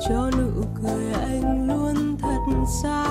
cho nụ cười anh luôn thật xa.